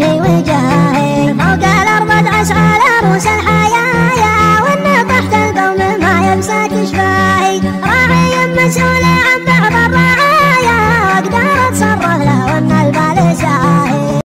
وجهي وجاهي ادعس على روس الحياة وإنه تحت القوم ما يمسك شفاهي راعي مسؤول عن بعض